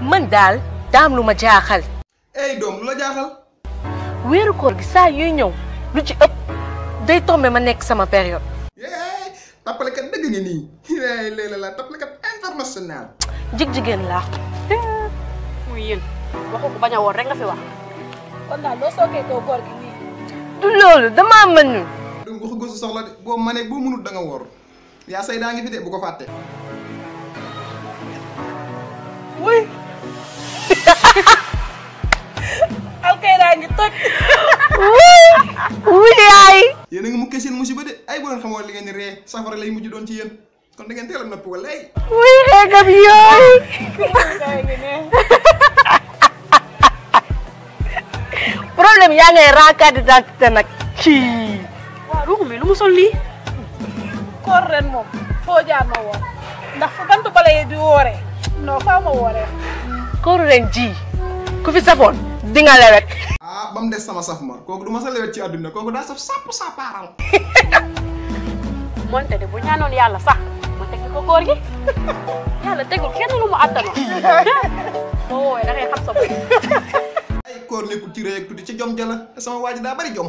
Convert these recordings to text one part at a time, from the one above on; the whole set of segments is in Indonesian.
man daal daam lu ma jaaxal ey doom lu la jaaxal. weeru koor gi saa yuy ñëw lu ci ëpp day tombé ma nekk sama période yee tappalekat dëgg ngi nii. Yee léeg la tappalekat international. Jig jigéen laa. Muy yéen waxu ko bañ a woon rek nga fi wax. Kon daal loo soogee koo góor gi nii. Du loolu damaa mënul donc waxu gosu soxla de. Boo manee boo mënut da nga woor. Yaa say daa ngi fi de bu ko fàtte wuy alkaydaa ngi toj wuy yaay yéen a ngi seen musiba de ay bu leen xamoon li ngeen di ree safara lay mujj doon ci yéen kon da ngeen teel a noppi wala ay wuy xeegam yooy gaa ngi ne problème yaa ngay raakaat d'identité nag kii waaw ruux mi lu mu sol lii koor ren moom foo jaar ma woor ndax fu bantu bale yi di wooree non faa ma wooree kooru ren ji. Ku fi safoon di nga lewet. Ah ba mu des sama saf ma kooku du ma sa lewet ci àdduna. Kooku daa saf sàpp sàppaaral moonte de bu ñaanoon yàlla sax ma teggi ko góor gi. Yàlla tegul kenn lu mu attanoon boo woowee da ngay xam sa bopp. Ay koor nekkul ci rëy ak tuddi ci jom jala. Te sama waa ji daa bari jom.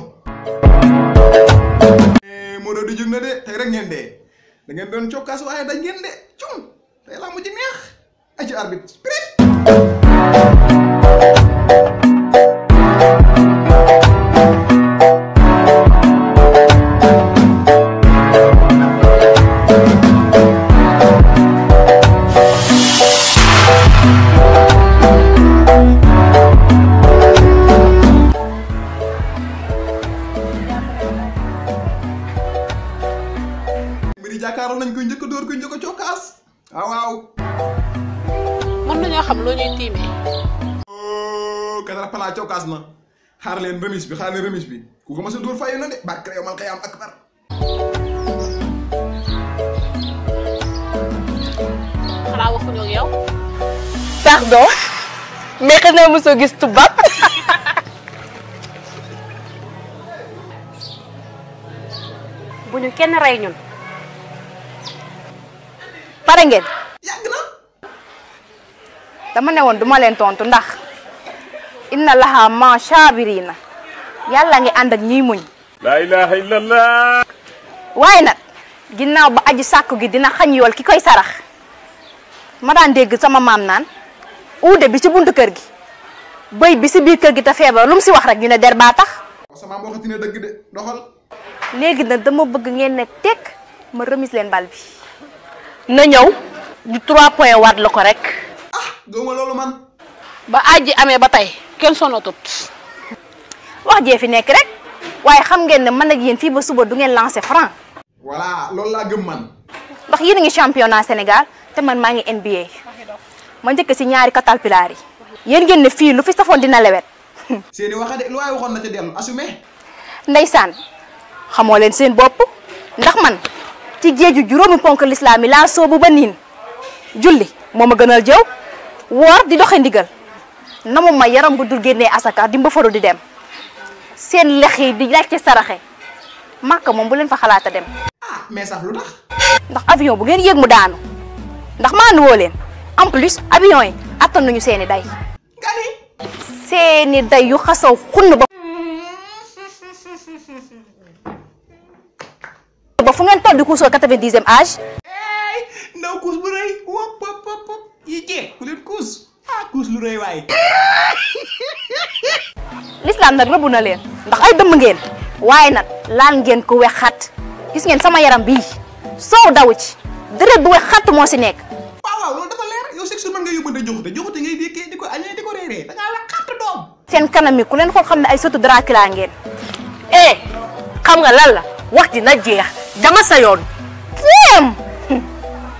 Moo doon di jóg na de. Tey rek ngeen dee. Da ngeen doon cokkaas waaye dañ ngeen de. Cum tey laa mujj neex ay arbitre. Prip mbiri jàkkaaroon nañ ko njëkk a dóor koy njëkk a cokkaas. Waaw waaw. Mën nañoo xam loo ñuy tiimee oh cokkaas na xaar leen remise bi xaar leen remise bi. Ku ko mos a dóor fayu na de barke yow man xëy am akbar. Xanaa waxuñoo ak yow. Pardon? Mais xanaa mosoo gis tubaab bu ñu kenn rey ñun. Pare ngeen. yàgg na dama ne woon duma leen tontu ndax inna laha ma sabirina yàlla ngi ànd ak ñiy muñ La ilaha illallah. waaye nag ginnaaw ba aji sàkku gi dina xañ yool ki koy sarax. Ma daan dégg sama maam naan uude bi ci buntu kër gi. Bëy bi si biir kër gi te feebar lu mu si wax rek ñu ne der baa tax. Sama am waxati ne dëgg de doxal. Léegi nag dama bëgg ngeen ne tekk ma remise leen bal bi. Na ñëw du trois points waat la ko rek gëwma loolu man. Ba àjj amee ba tey kenn sonatut. Wax jee fi nekk rek waaye xam ngeen ne man ak yéen fii ba suba du ngeen lancer franc. Voilà loolu laa gëm man. Ndax yéen a ngi championnat Sénégal te man maa ngi NBA ma njëkk si ñaari caterpillar yi. Yéen ngeen ne fii lu fi safoon dina lewet. Seeni waxa de lu waay waxoon na ca dellu assumé ndeysaan xamoo leen seen bopp. Ndax man ci géeju juróomi ponk lislaam yi laa soobu ba niin. Julli moo ma gënal jëw. Woor di doxe ndigal. Namu ma yaram bu dul génnee asaka di mbafaru di dem. Seen lex yi di laajte saraxe. Màkka moom bu leen fa xalaata dem. Ah mais sax lu tax? Ndax avion bu ngeen yéeg mu daanu. Ndax maanu woo leen. En plus avion yi attan nañu seeni day. Nga ni? Seeni day yu xasaw xunn ba. Ba fu ngeen toll di kuusoo quatre-vingt-dixième âge kuus ah kuus lu rëy waay l'islam nag rëbb na leen ndax ay dëmm ngeen waaye nag laal ngeen ko wex xat gis ngeen sama yaram bii soow daw ci deret bu wex xat moo si nekk waaw waaw loolu dafa leer yow sexe mën nga yóbbante joxute joxute ngay dékkee di ko añee di ko reeree da ngaa wex xatt doom seen kanam yi ku leen xool xam ne ay sotu Dracula ngeen eh xam nga lan la wax ji na jeex dama sa yoon kéem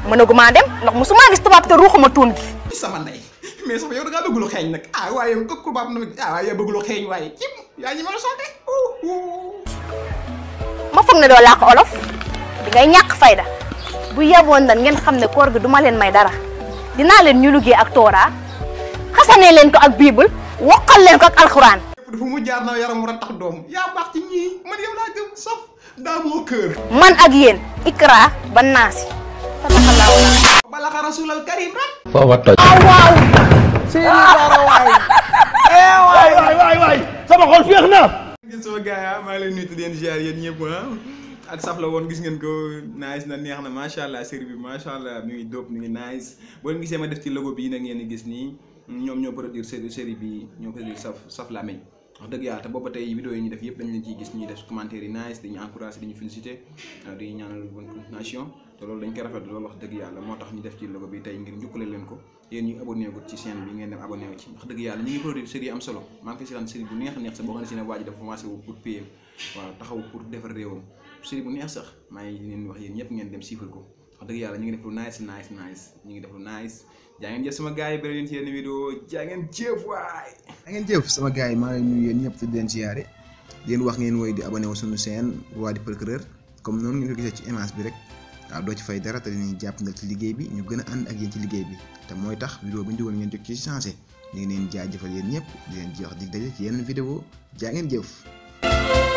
mënaguma dem ndax musuma gis tubaab te ruuxuma tuun gi sama ndey mais sama yow da ngaa bëgg lu xeeñ nag ah waaye ko ko baab na ah waaye bëgg lu xeeñ waaye cim. Yaa ñi la sotte ma foog ne doo làkk olof. Di ngay ñàkk fayda bu yeboon nag ngeen xam ne koor gi duma leen may dara. Dinaa leen ñu liggéey ak tooraa xasanee leen ko ak bible woqal leen ko ak alxuraan dafa mu jaar na yaram war a tax doom yaa baax ci ñii man yow laa gëm saf daa moo kër man ak yéen ikra ba naasi balaka rasulal karim rek waay waay waay sama xol féex na gis sama gars yi maa ngi leen nuyu di leen ziar yéen ah ak saf la woon gis ngeen ko nice na neex na macha allah série bi macha allah mi ngi dóob mi ngi nice boo leen gisee ma def ci logo bii nag ngeen di gis nii ñoom ñoo produire série série bi ñoo produire saf saf la meñ dëgg yàlla te booba tey vidéo yi ñu def yëpp dañ leen ciy gis ñuy def commentaire yi nice dañuy encouragé dañuy félicité dañuy ñaanal bonne continuation te loolu dañ koy rafetlu loolu wax dëgg yàlla moo tax ñu def ci logo bi tey ngir njukkale leen ko yéen ñu abonné gu ci chaîne bi ngeen dem abonné wu ci wax dëgg yàlla ñu ngi produire série am solo maa ngi koy seetaan série bu neex neex sax boo xam ne si ne waa ji dafa commencé wu pour PM waaw taxaw pour defar réewam série bu neex sax maa ngi leen wax yéen ñëpp ngeen dem siifal ko wax dëgg yàlla ñu ngi def lu nice nice nice ñu ngi def lu nice jaa ngeen jëf sama gars yi bëri leen ci yenn vidéo jaa ngeen jëf waay. Da ngeen jëf sama gars yi maa ngi nuyu yéen ñëpp di leen siyaare di leen wax ngeen woy di abonné wu suñu chaîne Roi du Procureur comme noonu ngeen ko gisee ci image bi rek waaw doo ci fay dara te dinañ jàpp ndal ci liggéey bi ñu gën a ànd ak yéen ci liggéey bi te mooy tax vidéo bi ñu dugal ngeen jot ci changé ñu ngi leen jaajëfal yéen ñëpp di leen jox dig daje ci yeneen vidéo jaa ngeen jëf.